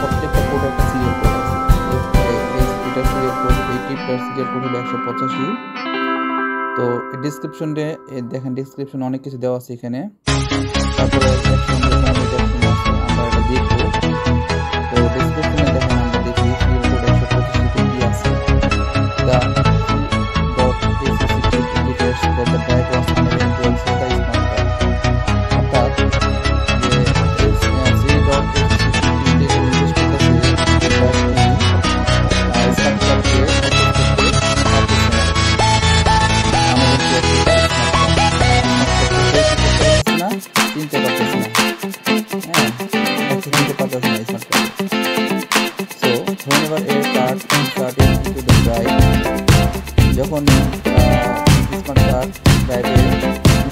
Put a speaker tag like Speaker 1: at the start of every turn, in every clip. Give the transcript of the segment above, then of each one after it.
Speaker 1: প্রত্যেকটা কোড একটা একশো পঁচাশি। তো ডিসক্রিপশনে দেখেন ডিসক্রিপশনে অনেক কিছু দেওয়া আছে এখানে। তারপরে caption যে কোনো caption আছে, আমরা এটা দেখব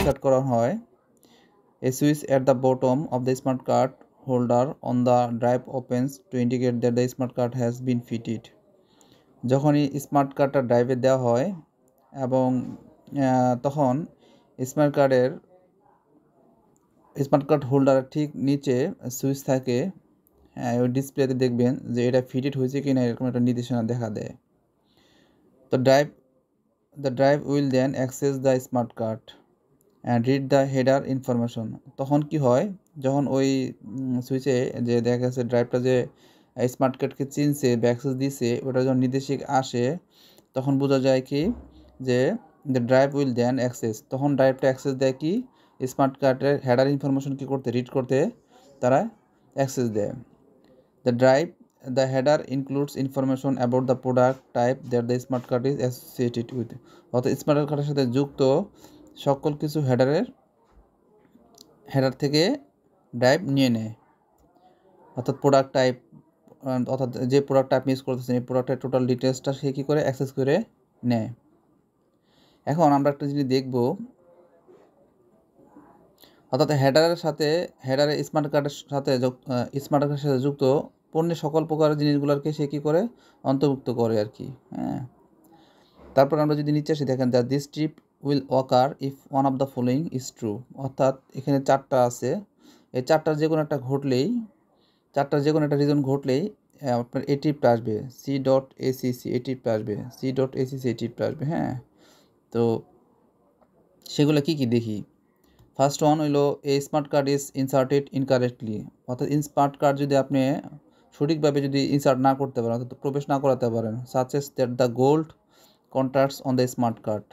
Speaker 1: ইনসার্ট করা হয়। A switch at the bottom of the smart card holder on the drive opens to indicate that the smart card has been fitted. যখনই স্মার্ট কার্ডটা ড্রাইভে দেওয়া হয় এবং তখন স্মার্ট কার্ডের স্মার্ট কার্ড হোল্ডারের ঠিক নিচে সুইচ থাকে। হ্যাঁ ওই ডিসপ্লেতে দেখবেন যে এটা ফিটেড হয়েছে কি না এরকম একটা নির্দেশনা দেখা দেয়। তো drive the drive will then access the smart card read the header information তখন কি হয়? যখন ওই সুইচে যে দেখা গেছে ড্রাইভটা যে স্মার্ট কার্ডকে চিনছে বা অ্যাক্সেস দিছে ওটা যখন নির্দেশিক আসে, তখন বোঝা যায় কি? যে the drive will then access তখন ড্রাইভটা অ্যাক্সেস দেয় কি? স্মার্ট কার্ডের হেডার ইনফরমেশন কি করতে রিড করতে তারা অ্যাক্সেস দেয়। The drive the header includes information about the product type that the smart card is associated with অর্থাৎ স্মার্ট কার্ডের সাথে যুক্ত সকল কিছু হেডারের হেডার থেকে ড্রাইভ নিয়ে নেয়। অর্থাৎ প্রোডাক্ট টাইপ অর্থাৎ যে প্রোডাক্ট টাইপ ইউজ করতেছেন এই প্রোডাক্টের টোটাল ডিটেলসটা সে কী করে অ্যাক্সেস করে নেয়। এখন আমরা একটা জিনিস দেখব। অর্থাৎ হেডারের সাথে হেডারে স্মার্ট কার্ডের সাথে স্মার্ট কার্ডের সাথে যুক্ত পণ্যের সকল প্রকার জিনিসগুলোকে সে কী করে? অন্তর্ভুক্ত করে আর কি হ্যাঁ। তারপর আমরা যদি নিচে আসি, দেখেন the this trip will walker if one of the following is true অর্থাৎ এখানে চারটা আছে। এই চারটার যে কোনো একটা ঘটলেই চারটার যে কোনো একটা রিজন ঘটলেই আপনার এ ট্রিপটা আসবে। সি ডট এসিসি এ ট্রিপটা আসবে। সি ডট এসিসি এ ট্রিপটা আসবে হ্যাঁ। তো সেগুলো কি কি দেখি? ফার্স্ট ওয়ান হইল a smart card is inserted incorrectly অর্থাৎ স্মার্ট কার্ড যদি আপনি সঠিকভাবে যদি ইনসার্ট না করতে পারেন, অর্থাৎ প্রবেশ না করাতে পারেন such as that the gold contacts on the smart card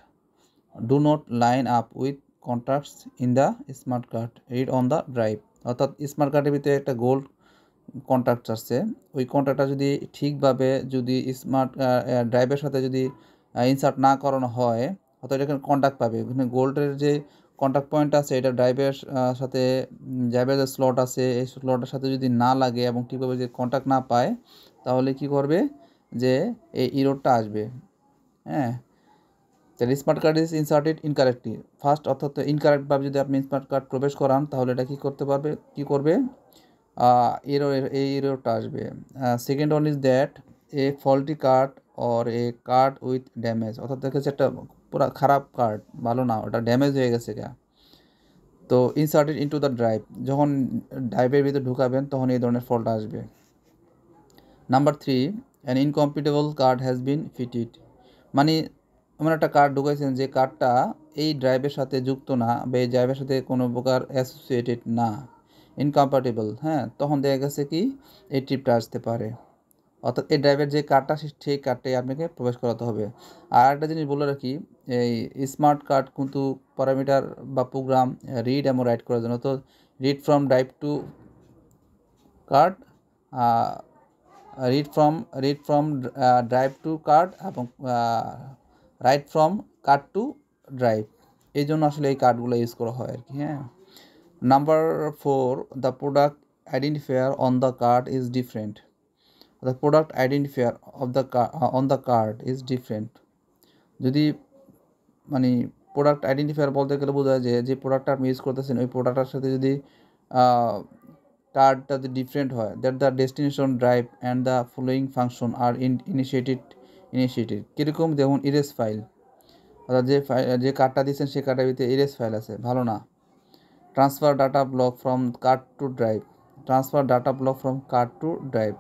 Speaker 1: do not line up with contacts in the smart card read on the drive অর্থাৎ স্মার্ট কার্ডের ভিতরে একটা গোল্ড কন্ট্রাক্ট আসছে। ওই কন্ট্রাক্টটা যদি ঠিকভাবে যদি স্মার্ট ড্রাইভের সাথে যদি ইনসার্ট না করানো হয়, অর্থাৎ এখানে কন্ট্যাক্ট পাবে। এখানে গোল্ডের যে কন্ট্যাক্ট পয়েন্ট আছে, এটা ড্রাইভের সাথে ড্রাইভের যে স্লট আছে, এই স্লটের সাথে যদি না লাগে এবং ঠিকভাবে যদি কন্ট্যাক্ট না পায়, তাহলে কি করবে? যে এই ইরোডটা আসবে। হ্যাঁ? তাহলে smart card is inserted incorrectly first অর্থাৎ ইনকারেক্টভাবে যদি আপনি স্মার্ট কার্ড প্রবেশ করান, তাহলে এটা কি করতে পারবে? কি করবে? এরো, এই এরোটা আসবে। Second one is that a faulty card or a card with damage অর্থাৎ দেখা যাচ্ছে একটা পুরো খারাপ কার্ড ভালো না, ওটা ড্যামেজ হয়ে গেছে গা। তো ইনসার্টেড ইনটু দ্য ড্রাইভ যখন ড্রাইভের ভিতরে ঢুকাবেন, তখন এই ধরনের ফল্ট আসবে। Number three an incompatible card has been fitted মানে এমন একটা কার্ড ঢুকাইছেন যে কার্ডটা এই ড্রাইভের সাথে যুক্ত না বা এই ড্রাইভের সাথে কোনো প্রকার অ্যাসোসিয়েটেড না ইনকম্পাটেবল হ্যাঁ? তখন দেখা গেছে কি, এই ট্রিপটা আসতে পারে। অর্থাৎ এই ড্রাইভের যে কার্ডটা সেই কার্ডটাই আপনাকে প্রবেশ করাতে হবে। আর একটা জিনিস বলে রাখি, এই স্মার্ট কার্ড কিন্তু প্যারামিটার বা প্রোগ্রাম রিড এবং রাইট করার জন্য। তো read from drive to card read from read from drive to card এবং write from card to drive এই জন্য আসলে এই কার্ডগুলো ইউজ করা হয় আর কি হ্যাঁ number four the product identifier on the card is different the product identifier of the on the card is different যদি মানে প্রোডাক্ট আইডেন্টিফায়ার বলতে গেলে বোঝা যায় যে প্রোডাক্টটা আপনি ইউজ করতেছেন, ওই প্রোডাক্টটার সাথে যদি কার্ডটা যদি ডিফারেন্ট হয় that the destination drive and the following function are in initiated initiated কীরকম যেমন ইরেস ফাইল অর্থাৎ যে ফাইল যে কার্ডটা দিচ্ছেন সেই কার্ডের ভিতরে ইরেস ফাইল আছে, ভালো না। Transfer data block from card to drive transfer data block from card to drive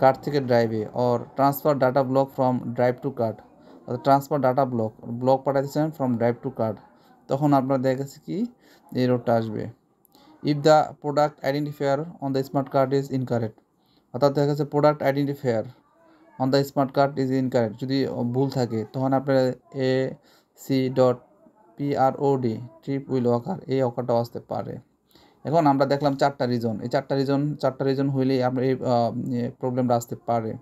Speaker 1: card থেকে ড্রাইভে or transfer data block from drive to card অর্থাৎ ট্রান্সফার ডাটা ব্লক ব্লক পাঠাতেছেন ফ্রম ড্রাইভ টু কার্ড তখন আপনার দেখা গেছে কি, এই রোডটা আসবে। If the product identifier on the smart card is incorrect অর্থাৎ দেখা গেছে product identifier on the smart card is incorrect যদি ভুল থাকে, তখন আপনার A C dot P R O D trip will occur এই অকারটাও আসতে পারে। এখন আমরা দেখলাম চারটা রিজন এই চারটা রিজন চারটা রিজন হইলেই আপনার এই প্রবলেমটা আসতে পারে।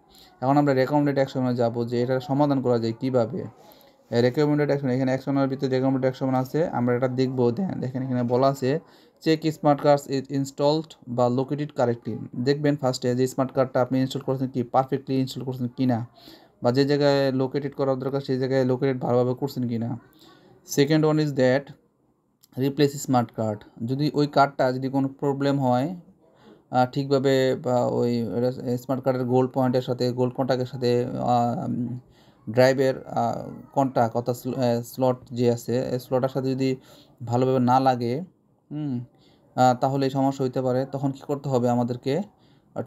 Speaker 1: এখন আমরা রেকমেন্ডেড অ্যাকশনে যাব যে এটার সমাধান করা যায় কীভাবে। রেকমেন্ডেড অ্যাকশন এখানে অ্যাকশনের ভিতরে রেকমেন্ডেড অ্যাকশন আছে, আমরা এটা দেখব। দেখেন এখানে বলা আছে check smart cards is installed বা লোকেটেড কারেক্টলি দেখবেন ফার্স্টে যে স্মার্ট কার্ডটা আপনি ইনস্টল করেছেন কি পারফেক্টলি ইনস্টল করছেন কি না, বা যে জায়গায় লোকেটেড করার দরকার, সেই জায়গায় লোকেটেড ভালোভাবে করছেন কি না। Second one is that replace smart card যদি ওই কার্ডটা যদি কোনো প্রবলেম হয় ঠিকভাবে বা ওই স্মার্ট কার্ডের গোল্ড পয়েন্টের সাথে গোল্ড কন্ট্যাক্টের সাথে ড্রাইভের কন্ট্যাক্ট অর্থাৎ স্লট যে আছে স্লটের সাথে যদি ভালোভাবে না লাগে তাহলে সমস্যা হইতে পারে। তখন কি করতে হবে আমাদেরকে?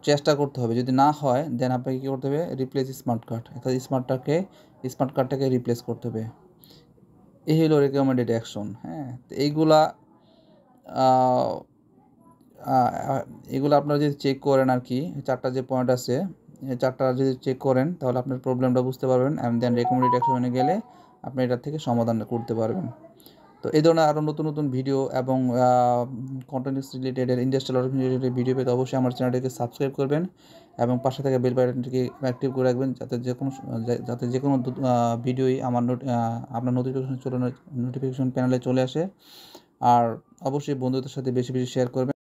Speaker 1: চেষ্টা করতে হবে। যদি না হয় দেন আপনাকে কী করতে হবে? রিপ্লেস স্মার্ট কার্ড অর্থাৎ স্মার্টটাকে স্মার্ট কার্ডটাকে রিপ্লেস করতে হবে। এই হলো রেকমেন্ডেড অ্যাকশন হ্যাঁ? তো এইগুলা এগুলো আপনারা যদি চেক করেন আর কি, চারটা যে পয়েন্ট আছে চারটা যদি চেক করেন, তাহলে আপনার প্রবলেমটা বুঝতে পারবেন অ্যান্ড দেন রেকমেন্ডেড অ্যাকশনে গেলে আপনি এটার থেকে সমাধান করতে পারবেন। তো এই ধরনের আরও নতুন নতুন ভিডিও এবং content related industrial related video পেতে অবশ্যই আমার চ্যানেলটিকে সাবস্ক্রাইব করবেন এবং পাশে থেকে বেল বাটনটিকে অ্যাক্টিভ করে রাখবেন যাতে যে কোনো যাতে যে কোনো ভিডিওই আমার আপনার নোটিফিকেশন চলে নোটিফিকেশন প্যানেলে চলে আসে। আর অবশ্যই বন্ধুদের সাথে বেশি বেশি শেয়ার করবেন।